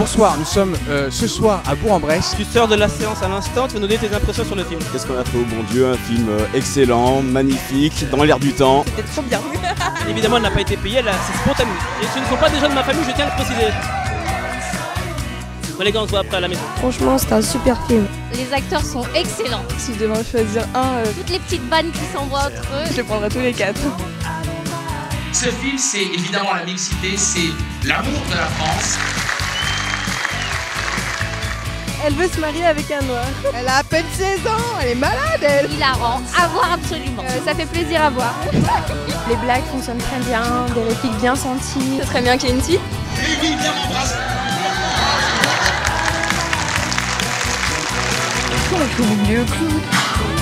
Bonsoir, nous sommes euh, ce soir à Bourg-en-Bresse. Tu sors de la séance à l'instant, tu vas nous donner tes impressions sur le film. Qu'est-ce qu'on a fait au bon Dieu Un film euh, excellent, magnifique, dans l'air du temps. C'était trop bien. Évidemment, elle n'a pas été payée, elle a- c'est spontané. Et ce ne sont pas des gens de ma famille, je tiens à le préciser. Bon, les gars, on se voit après à la maison. Franchement, c'est un super film. Les acteurs sont excellents. Si je devais en choisir un, euh, Toutes les petites vannes qui s'envoient entre eux. je prendrais tous les quatre. Ce film, c'est évidemment la mixité, c'est l'amour de la France. Elle veut se marier avec un noir. Elle a à peine 16 ans, elle est malade elle. Hilarant, à voir absolument. Euh, ça fait plaisir à voir. Les blagues fonctionnent très bien, des répliques bien senties. Ce serait bien qu'il y ait une m'embrasser. On fait que